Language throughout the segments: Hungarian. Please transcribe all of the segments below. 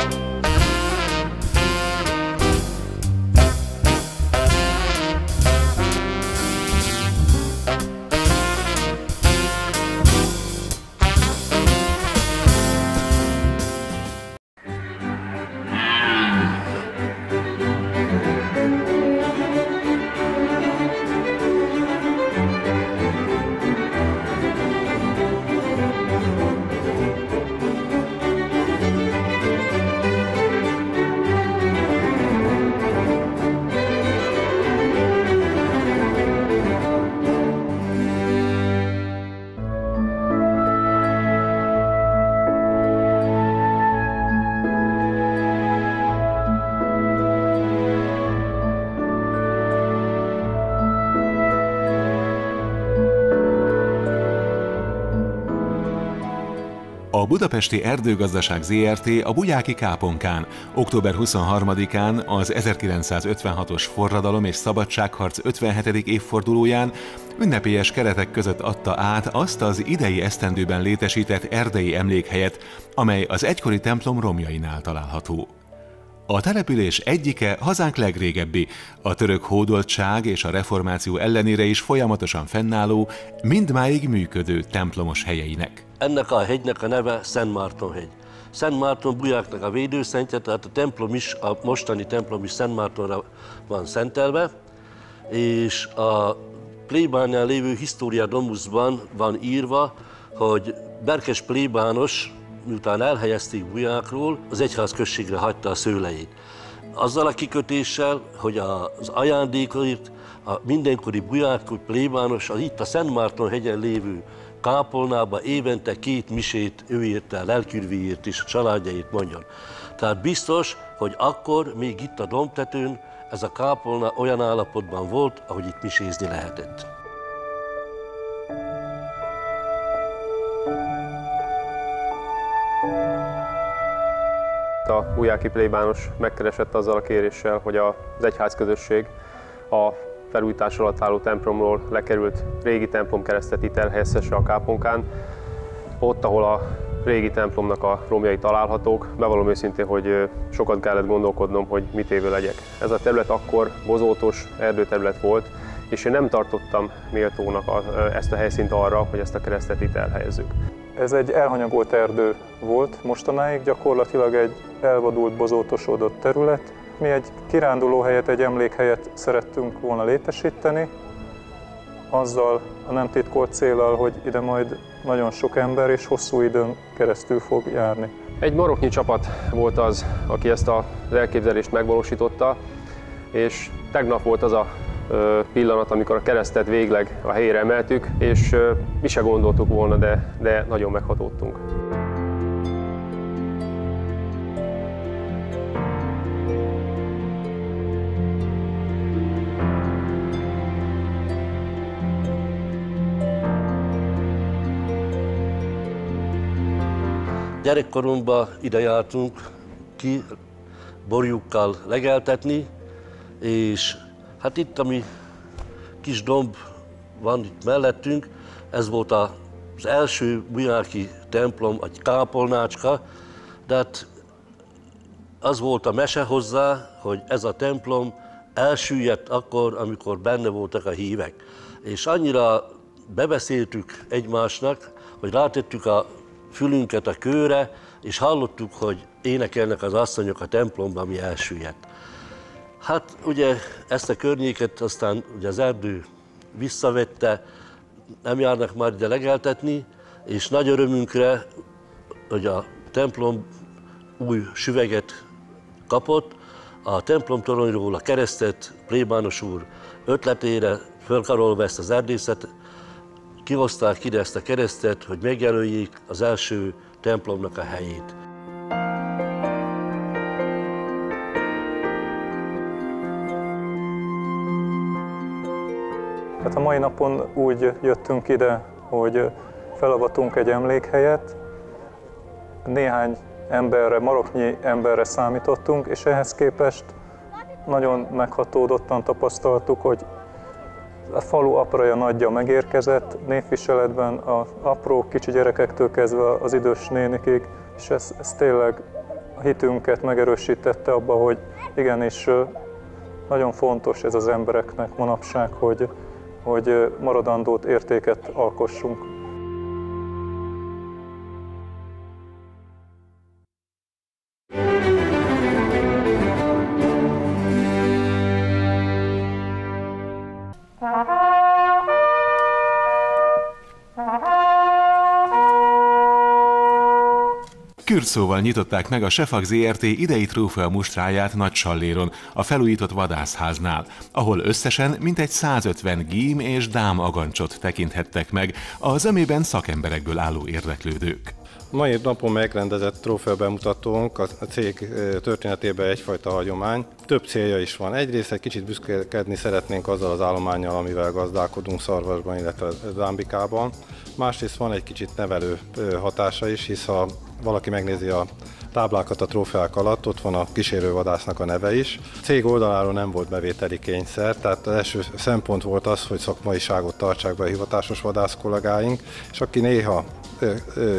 A Budapesti Erdőgazdaság ZRT a Bugyáki Káponkán október 23-án az 1956-os forradalom és szabadságharc 57. évfordulóján ünnepélyes keretek között adta át azt az idei esztendőben létesített erdei emlékhelyet, amely az egykori templom romjainál található. A település egyike hazánk legrégebbi, a török hódoltság és a reformáció ellenére is folyamatosan fennálló, mindmáig működő templomos helyeinek. Ennek a hegynek a neve Szent Márton hegy. Szent Márton bujáknak a védőszentje, tehát a templom is, a mostani templom is Szent Mártonra van szentelve, és a plébánál lévő História Domusban van írva, hogy Berkes plébános miután elhelyezték Bujákról, az egyház községre hagyta a szőleit. Azzal a kikötéssel, hogy az ajándékait a mindenkori bujákú plébános, az itt a Szent Márton hegyen lévő kápolnába évente két misét ő írta el, lelkürviért és a családjait mondjon. Tehát biztos, hogy akkor még itt a domtetőn ez a kápolna olyan állapotban volt, ahogy itt misézni lehetett. a újjáki plébános megkeresett azzal a kéréssel, hogy az egyház közösség a felújítás alatt álló templomról lekerült régi templom itt elhelyezhesse a Káponkán. Ott, ahol a régi templomnak a romjai találhatók, bevallom őszintén, hogy sokat kellett gondolkodnom, hogy mit évő legyek. Ez a terület akkor bozótos erdőterület volt, és én nem tartottam méltónak a, ezt a helyszínt arra, hogy ezt a keresztet itt elhelyezzük. Ez egy elhanyagolt erdő volt mostanáig, gyakorlatilag egy elvadult, bozótosodott terület. Mi egy kirándulóhelyet, egy emlékhelyet szerettünk volna létesíteni, azzal a nem titkolt célral, hogy ide majd nagyon sok ember és hosszú időn keresztül fog járni. Egy maroknyi csapat volt az, aki ezt az elképzelést megvalósította, és tegnap volt az a pillanat, amikor a keresztet végleg a helyére emeltük, és mi se gondoltuk volna, de, de nagyon meghatódtunk. Gyerekkorunkban ide jártunk ki borjukkal legeltetni, és hát itt, ami kis domb van itt mellettünk, ez volt az első bujáki templom, egy kápolnácska, de hát az volt a mese hozzá, hogy ez a templom elsüllyedt akkor, amikor benne voltak a hívek. És annyira bebeszéltük egymásnak, hogy rátettük a fülünket a kőre, és hallottuk, hogy énekelnek az asszonyok a templomban, ami elsüllyedt. Hát ugye ezt a környéket aztán ugye az erdő visszavette, nem járnak már ide legeltetni, és nagy örömünkre, hogy a templom új süveget kapott, a templom toronyról a keresztet plébános úr ötletére fölkarolva ezt az erdészet, kihozták ide ezt a keresztet, hogy megjelöljék az első templomnak a helyét. Hát a mai napon úgy jöttünk ide, hogy felavatunk egy emlékhelyet, néhány emberre, maroknyi emberre számítottunk, és ehhez képest nagyon meghatódottan tapasztaltuk, hogy a falu apraja nagyja megérkezett, névviseletben az apró kicsi gyerekektől kezdve az idős nénikig, és ez, ez tényleg hitünket megerősítette abba, hogy igenis nagyon fontos ez az embereknek manapság, hogy, hogy maradandót értéket alkossunk. Kürtszóval nyitották meg a Sefak ZRT idei trófea mustráját Nagy Salléron, a felújított vadászháznál, ahol összesen mintegy 150 gím és dám agancsot tekinthettek meg a zömében szakemberekből álló érdeklődők. Mai napon megrendezett trófea bemutatónk a cég történetében egyfajta hagyomány. Több célja is van. Egyrészt egy kicsit büszkélkedni szeretnénk azzal az állományjal, amivel gazdálkodunk Szarvasban, illetve Zámbikában. Másrészt van egy kicsit nevelő hatása is, hisz ha valaki megnézi a táblákat a trófeák alatt, ott van a kísérővadásznak a neve is. A cég oldaláról nem volt bevételi kényszer, tehát az első szempont volt az, hogy szakmaiságot tartsák be a hivatásos vadász kollégáink, és aki néha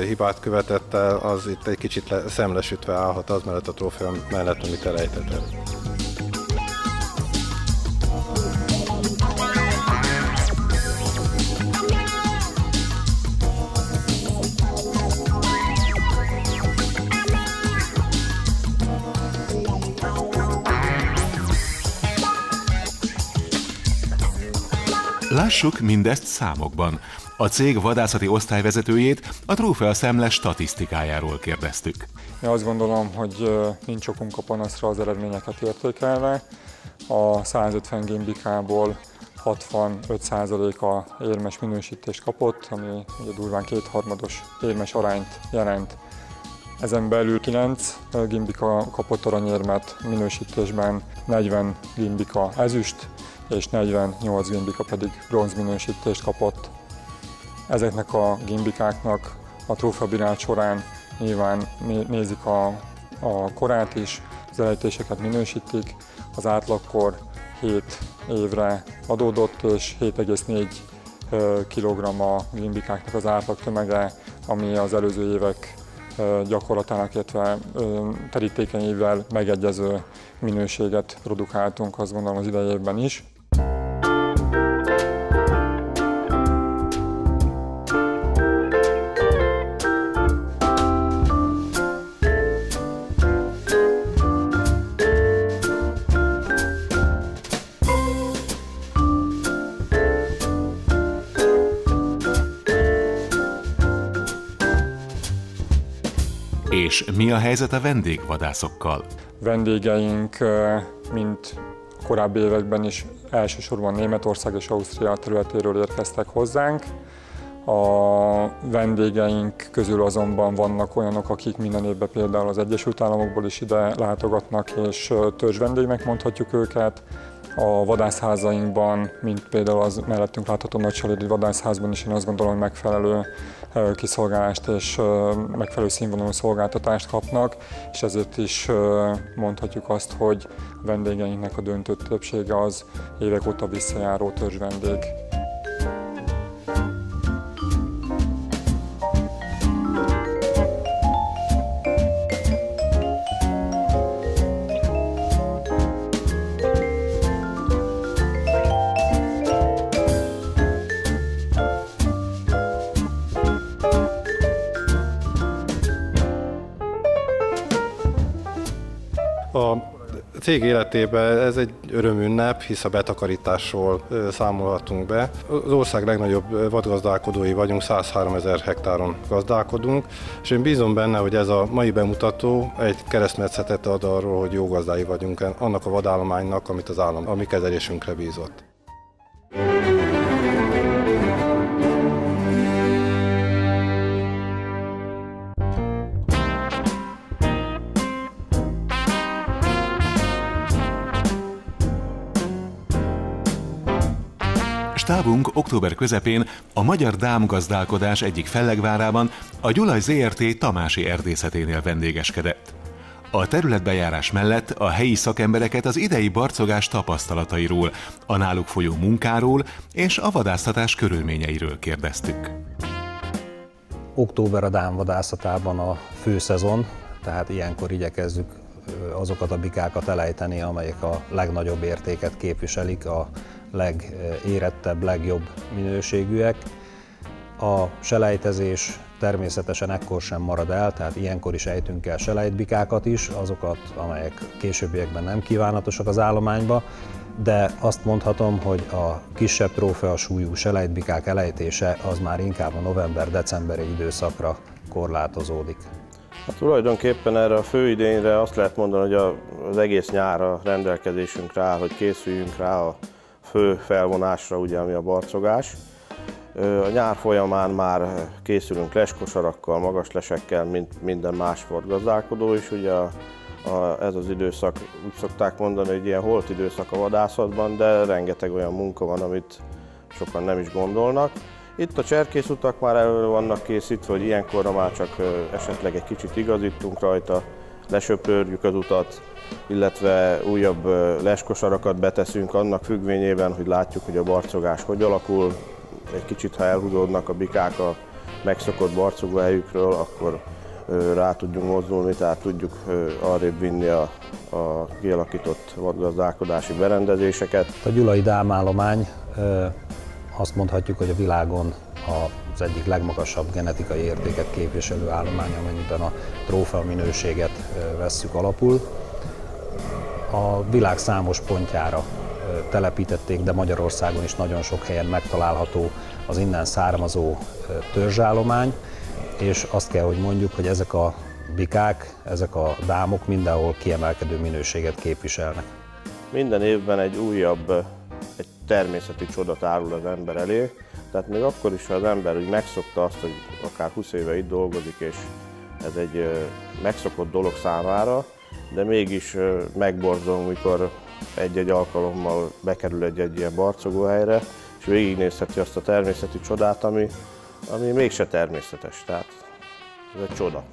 hibát követett el, az itt egy kicsit le, szemlesütve állhat az mellett a trófea mellett, amit elejtett el. Lássuk mindezt számokban. A cég vadászati osztályvezetőjét a trófea szemle statisztikájáról kérdeztük. Én azt gondolom, hogy nincs okunk a panaszra az eredményeket értékelve. A 150 gimbikából 65%-a érmes minősítést kapott, ami ugye durván kétharmados érmes arányt jelent. Ezen belül 9 gimbika kapott aranyérmet minősítésben, 40 gimbika ezüst, és 48 gimbika pedig bronzminősítést kapott. Ezeknek a gimbikáknak a trófeabirát során nyilván nézik a, a korát is, az elejtéseket minősítik, az átlagkor 7 évre adódott, és 7,4 kg a gimbikáknak az átlag tömege, ami az előző évek gyakorlatának, illetve terítékenyével megegyező minőséget produkáltunk, azt gondolom az idejében is. Helyzet a vendégvadászokkal? Vendégeink, mint korábbi években is elsősorban Németország és Ausztria területéről érkeztek hozzánk. A vendégeink közül azonban vannak olyanok, akik minden évben például az Egyesült Államokból is ide látogatnak, és törzs vendégnek mondhatjuk őket. A vadászházainkban, mint például az mellettünk látható Nagysalédi vadászházban is én azt gondolom, hogy megfelelő kiszolgálást és megfelelő színvonalú szolgáltatást kapnak, és ezért is mondhatjuk azt, hogy a vendégeinknek a döntő többsége az évek óta visszajáró törzsvendég. Cég életében ez egy örömünnep, hisz a betakarításról számolhatunk be. Az ország legnagyobb vadgazdálkodói vagyunk, 103 ezer hektáron gazdálkodunk, és én bízom benne, hogy ez a mai bemutató egy keresztmetszetet ad arról, hogy jó gazdái vagyunk annak a vadállománynak, amit az állam a mi kezelésünkre bízott. Stábunk október közepén a magyar dámgazdálkodás egyik fellegvárában a Gyulaj ZRT Tamási erdészeténél vendégeskedett. A területbejárás mellett a helyi szakembereket az idei barcogás tapasztalatairól, a náluk folyó munkáról és a vadásztatás körülményeiről kérdeztük. Október a dámvadászatában a főszezon, tehát ilyenkor igyekezzük azokat a bikákat elejteni, amelyek a legnagyobb értéket képviselik, a legérettebb, legjobb minőségűek. A selejtezés természetesen ekkor sem marad el, tehát ilyenkor is ejtünk el selejtbikákat is, azokat, amelyek későbbiekben nem kívánatosak az állományba, de azt mondhatom, hogy a kisebb trófea súlyú selejtbikák elejtése az már inkább a november-decemberi időszakra korlátozódik. Hát tulajdonképpen erre a főidényre azt lehet mondani, hogy az egész nyára rendelkezésünkre áll, hogy készüljünk rá a fő felvonásra, ugye, ami a barcogás. A nyár folyamán már készülünk leskosarakkal, magas lesekkel, mint minden más sportgazdálkodó is. Ugye a, a, ez az időszak, úgy szokták mondani, hogy ilyen holt időszak a vadászatban, de rengeteg olyan munka van, amit sokan nem is gondolnak. Itt a cserkészutak már elő vannak készítve, hogy ilyenkorra már csak esetleg egy kicsit igazítunk rajta, lesöpörjük az utat, illetve újabb leskosarakat beteszünk annak függvényében, hogy látjuk, hogy a barcogás hogy alakul. Egy kicsit, ha elhúzódnak a bikák a megszokott barcogóhelyükről, akkor rá tudjunk mozdulni, tehát tudjuk arrébb vinni a, a kialakított vadgazdálkodási berendezéseket. A gyulai dámállomány azt mondhatjuk, hogy a világon az egyik legmagasabb genetikai értéket képviselő állomány, amennyiben a trófea minőséget vesszük alapul. A világ számos pontjára telepítették, de Magyarországon is nagyon sok helyen megtalálható az innen származó törzsállomány, és azt kell, hogy mondjuk, hogy ezek a bikák, ezek a dámok mindenhol kiemelkedő minőséget képviselnek. Minden évben egy újabb természeti csodat árul az ember elé. Tehát még akkor is, ha az ember úgy megszokta azt, hogy akár 20 éve itt dolgozik, és ez egy megszokott dolog számára, de mégis megborzom, mikor egy-egy alkalommal bekerül egy-egy ilyen barcogóhelyre, és végignézheti azt a természeti csodát, ami, ami mégse természetes. Tehát ez egy csoda.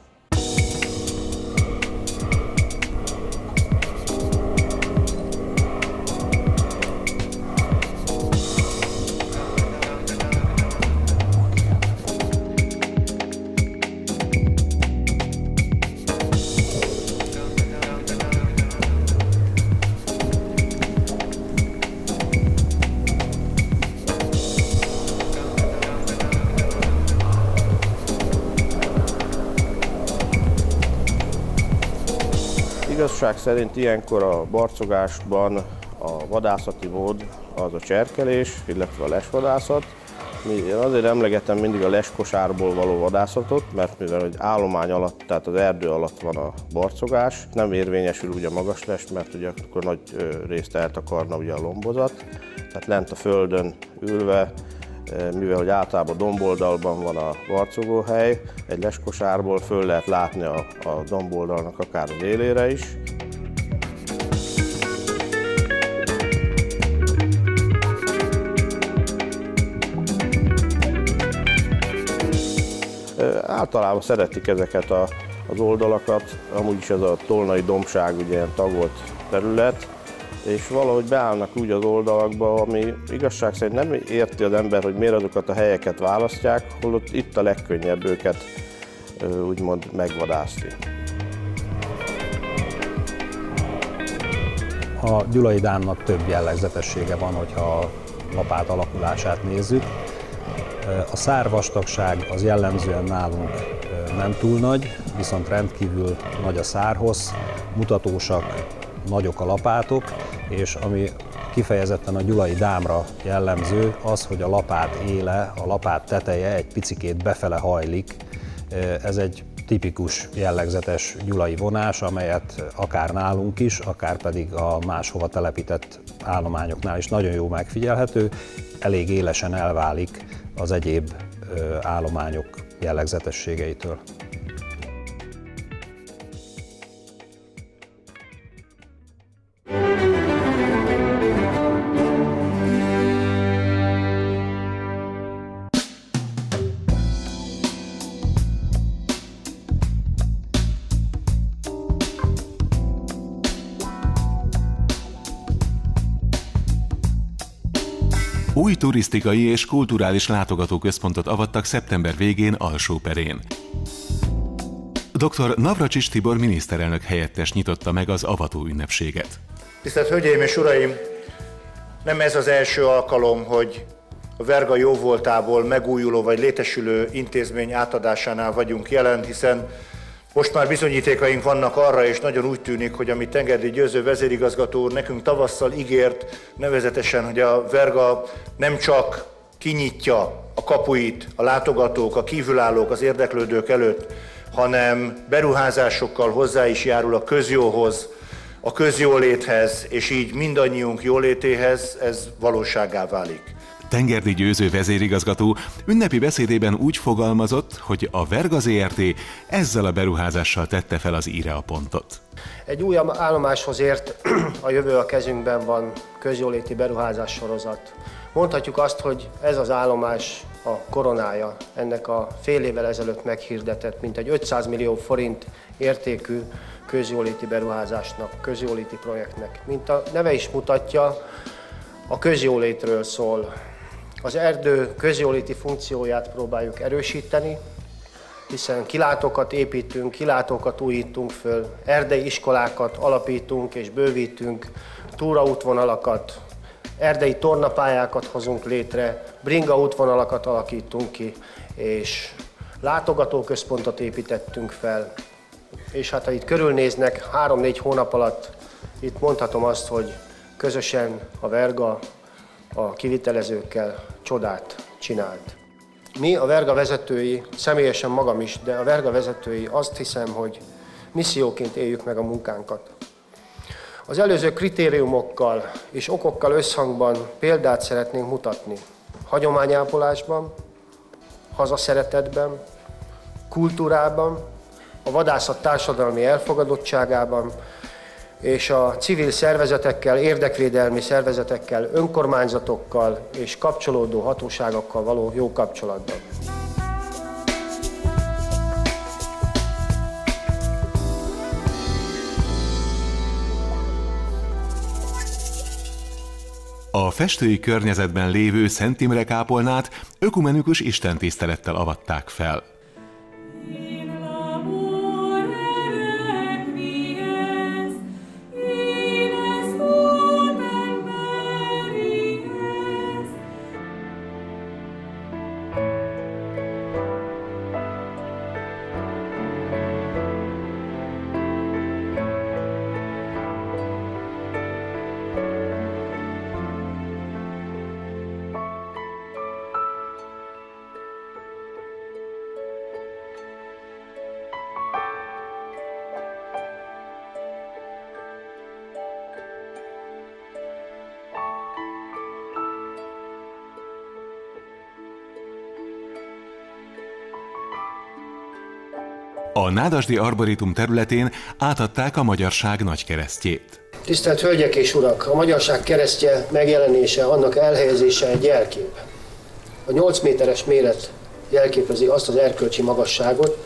Igazság szerint ilyenkor a barcogásban a vadászati mód az a cserkelés, illetve a lesvadászat. Én azért emlegetem mindig a leskosárból való vadászatot, mert mivel egy állomány alatt, tehát az erdő alatt van a barcogás, nem érvényesül ugye a magas les, mert ugye akkor nagy részt eltakarna ugye a lombozat. Tehát lent a földön ülve mivel hogy általában domboldalban van a varcogóhely, egy leskosárból föl lehet látni a, a domboldalnak akár az élére is. Általában szeretik ezeket a, az oldalakat, amúgy is ez a tolnai dombság ugye ilyen tagolt terület, és valahogy beállnak úgy az oldalakba, ami igazság szerint nem érti az ember, hogy miért azokat a helyeket választják, holott itt a legkönnyebb őket úgymond megvadászni. A gyulai dámnak több jellegzetessége van, hogyha a lapát alakulását nézzük. A szárvastagság az jellemzően nálunk nem túl nagy, viszont rendkívül nagy a szárhoz, mutatósak, nagyok a lapátok, és ami kifejezetten a gyulai dámra jellemző, az, hogy a lapát éle, a lapát teteje egy picikét befele hajlik. Ez egy tipikus, jellegzetes gyulai vonás, amelyet akár nálunk is, akár pedig a máshova telepített állományoknál is nagyon jó megfigyelhető, elég élesen elválik az egyéb állományok jellegzetességeitől. Turisztikai és kulturális látogatóközpontot avattak szeptember végén Alsóperén. Dr. Navracsis Tibor miniszterelnök helyettes nyitotta meg az avató ünnepséget. Tisztelt Hölgyeim és Uraim! Nem ez az első alkalom, hogy a Verga jóvoltából megújuló vagy létesülő intézmény átadásánál vagyunk jelen, hiszen most már bizonyítékaink vannak arra, és nagyon úgy tűnik, hogy amit Tengerdi Győző vezérigazgató úr nekünk tavasszal ígért, nevezetesen, hogy a Verga nem csak kinyitja a kapuit a látogatók, a kívülállók, az érdeklődők előtt, hanem beruházásokkal hozzá is járul a közjóhoz, a közjóléthez, és így mindannyiunk jólétéhez ez valóságá válik. Tengerdi Győző vezérigazgató ünnepi beszédében úgy fogalmazott, hogy a Verga ZRT ezzel a beruházással tette fel az íre a pontot. Egy új állomáshoz ért, a jövő a kezünkben van közjóléti beruházás sorozat. Mondhatjuk azt, hogy ez az állomás a koronája ennek a fél évvel ezelőtt meghirdetett, mint egy 500 millió forint értékű közjóléti beruházásnak, közjóléti projektnek. Mint a neve is mutatja, a közjólétről szól. Az erdő közjóléti funkcióját próbáljuk erősíteni, hiszen kilátókat építünk, kilátókat újítunk föl, erdei iskolákat alapítunk és bővítünk, túraútvonalakat, erdei tornapályákat hozunk létre, bringa útvonalakat alakítunk ki, és látogatóközpontot építettünk fel. És hát ha itt körülnéznek, három-négy hónap alatt itt mondhatom azt, hogy közösen a Verga a kivitelezőkkel csodát csinált. Mi a Verga vezetői, személyesen magam is, de a Verga vezetői azt hiszem, hogy misszióként éljük meg a munkánkat. Az előző kritériumokkal és okokkal összhangban példát szeretnénk mutatni. Hagyományápolásban, hazaszeretetben, kultúrában, a vadászat társadalmi elfogadottságában, és a civil szervezetekkel, érdekvédelmi szervezetekkel, önkormányzatokkal és kapcsolódó hatóságokkal való jó kapcsolatban. A festői környezetben lévő Szent Imre kápolnát ökumenikus istentisztelettel avatták fel. A Nádasdi Arborétum területén átadták a magyarság nagykeresztjét. Tisztelt Hölgyek és Urak! A magyarság keresztje megjelenése, annak elhelyezése egy jelkép. A 8 méteres méret jelképezi azt az erkölcsi magasságot,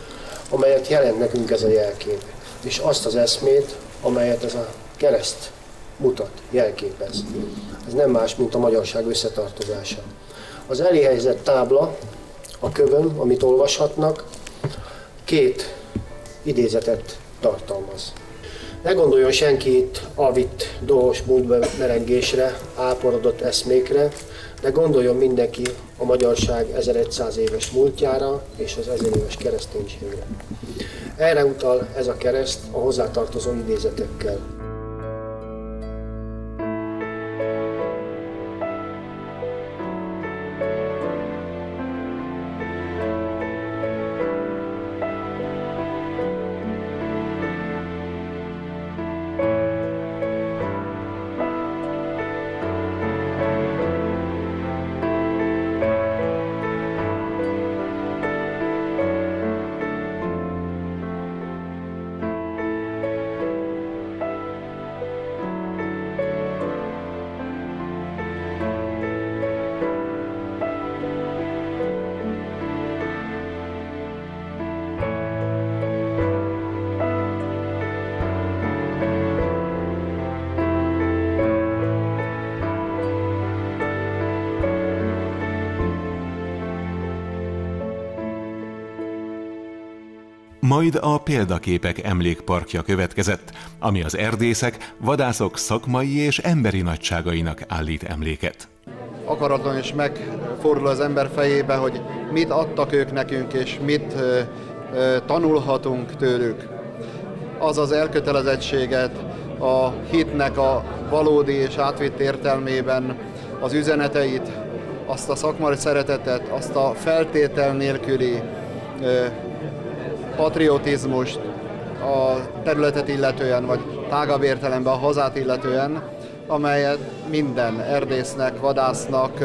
amelyet jelent nekünk ez a jelkép, és azt az eszmét, amelyet ez a kereszt mutat, jelképez. Ez nem más, mint a magyarság összetartozása. Az eléhelyezett tábla a kövön, amit olvashatnak, két idézetet tartalmaz. Ne gondoljon senki itt avitt, dolgos múltmerengésre, áporodott eszmékre, de gondoljon mindenki a magyarság 1100 éves múltjára és az 1000 éves kereszténységre. Erre utal ez a kereszt a hozzátartozó idézetekkel. Majd a példaképek emlékparkja következett, ami az erdészek, vadászok szakmai és emberi nagyságainak állít emléket. Akaratlan is megfordul az ember fejébe, hogy mit adtak ők nekünk, és mit ö, ö, tanulhatunk tőlük. Az az elkötelezettséget, a hitnek a valódi és átvitt értelmében az üzeneteit, azt a szakmai szeretetet, azt a feltétel nélküli patriotizmust a területet illetően, vagy tágabb értelemben a hazát illetően, amelyet minden erdésznek, vadásznak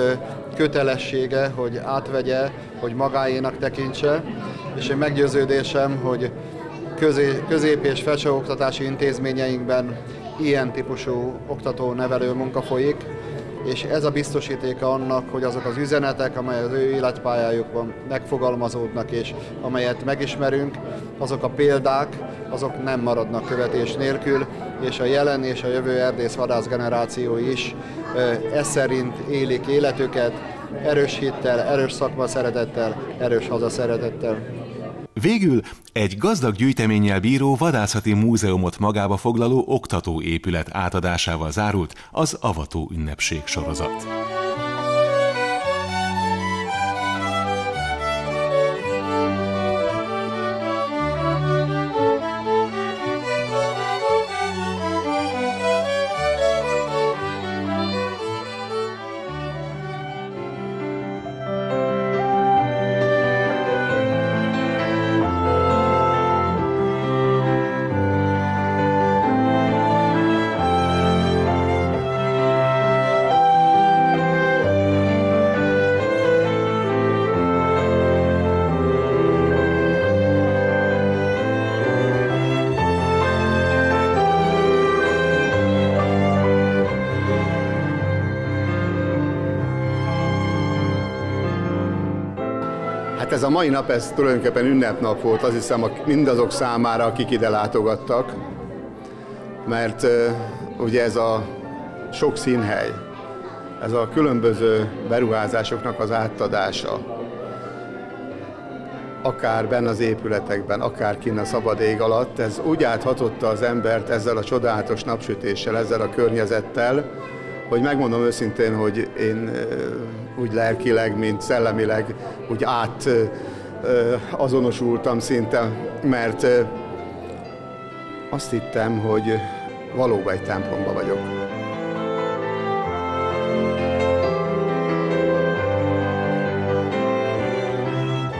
kötelessége, hogy átvegye, hogy magáénak tekintse, és én meggyőződésem, hogy közé, közép- és felsőoktatási intézményeinkben ilyen típusú oktató-nevelő munka folyik, és ez a biztosítéka annak, hogy azok az üzenetek, amelyek az ő életpályájukban megfogalmazódnak, és amelyet megismerünk, azok a példák, azok nem maradnak követés nélkül, és a jelen és a jövő erdész vadász generáció is ez szerint élik életüket, erős hittel, erős szakma szeretettel, erős haza szeretettel. Végül egy gazdag gyűjteménnyel bíró vadászati múzeumot magába foglaló oktatóépület átadásával zárult az avató ünnepség sorozat. Ez a mai nap, ez tulajdonképpen ünnepnap volt, azt hiszem mindazok számára, akik ide látogattak, mert ugye ez a sok színhely, ez a különböző beruházásoknak az átadása, akár benne az épületekben, akár kinn a szabad ég alatt, ez úgy áthatotta az embert ezzel a csodálatos napsütéssel, ezzel a környezettel, hogy megmondom őszintén, hogy én úgy lelkileg, mint szellemileg úgy át azonosultam szinte, mert azt hittem, hogy valóban egy templomba vagyok.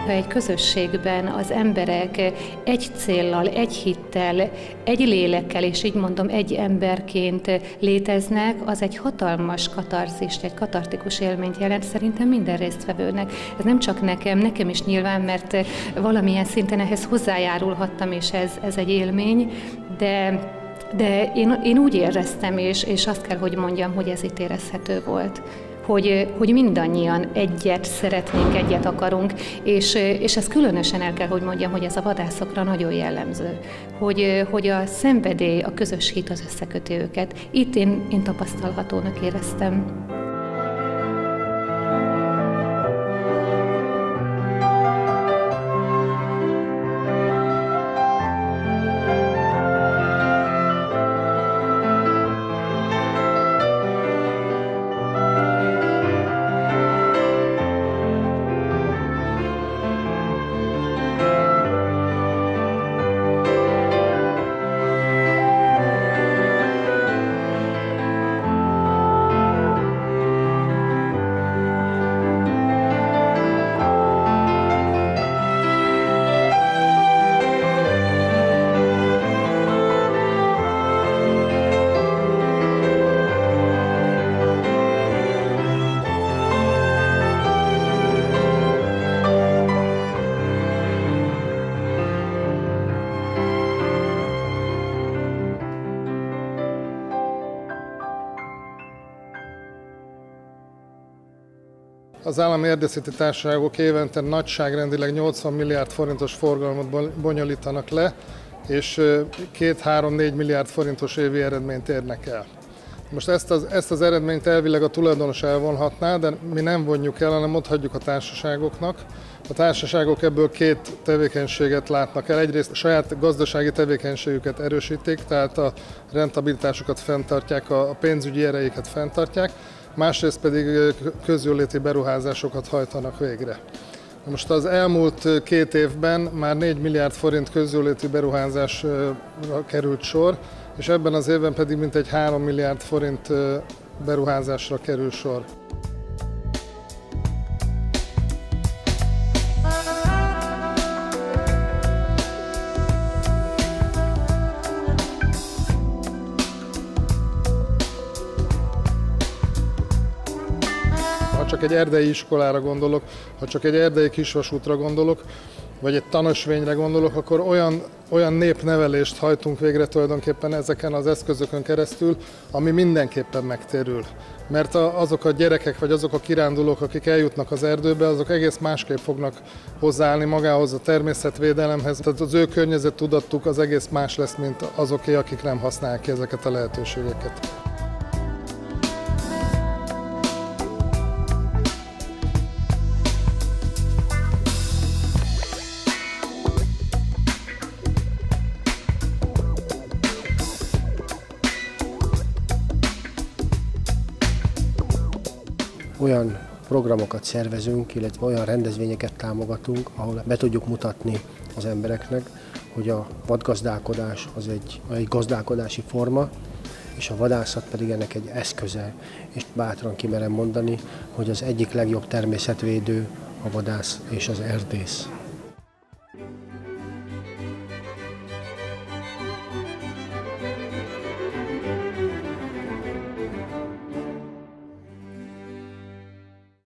Ha egy közösségben az emberek egy céllal, egy hittel, egy lélekkel, és így mondom, egy emberként léteznek, az egy hatalmas katarzist, egy katartikus élményt jelent szerintem minden résztvevőnek. Ez nem csak nekem, nekem is nyilván, mert valamilyen szinten ehhez hozzájárulhattam, és ez, ez egy élmény, de de én, én úgy éreztem, és, és azt kell, hogy mondjam, hogy ez itt érezhető volt hogy, hogy mindannyian egyet szeretnénk, egyet akarunk, és, és ez különösen el kell, hogy mondjam, hogy ez a vadászokra nagyon jellemző, hogy, hogy a szenvedély, a közös hit az összeköti őket. Itt én, én tapasztalhatónak éreztem. Az állami erdészeti társaságok évente nagyságrendileg 80 milliárd forintos forgalmat bonyolítanak le, és 2-3-4 milliárd forintos évi eredményt érnek el. Most ezt az, ezt az eredményt elvileg a tulajdonos elvonhatná, de mi nem vonjuk el, hanem ott hagyjuk a társaságoknak. A társaságok ebből két tevékenységet látnak el. Egyrészt a saját gazdasági tevékenységüket erősítik, tehát a rentabilitásukat fenntartják, a pénzügyi ereiket fenntartják, másrészt pedig közjóléti beruházásokat hajtanak végre. Most az elmúlt két évben már 4 milliárd forint közjóléti beruházásra került sor, és ebben az évben pedig mintegy 3 milliárd forint beruházásra kerül sor. Egy erdei iskolára gondolok, ha csak egy erdei kisvasútra gondolok, vagy egy tanösvényre gondolok, akkor olyan, olyan népnevelést hajtunk végre tulajdonképpen ezeken az eszközökön keresztül, ami mindenképpen megtérül. Mert azok a gyerekek, vagy azok a kirándulók, akik eljutnak az erdőbe, azok egész másképp fognak hozzáállni magához a természetvédelemhez. Tehát az ő környezet tudattuk az egész más lesz, mint azoké, akik nem használják ki ezeket a lehetőségeket. Olyan programokat szervezünk, illetve olyan rendezvényeket támogatunk, ahol be tudjuk mutatni az embereknek, hogy a vadgazdálkodás az egy, egy gazdálkodási forma, és a vadászat pedig ennek egy eszköze. És bátran kimerem mondani, hogy az egyik legjobb természetvédő a vadász és az erdész.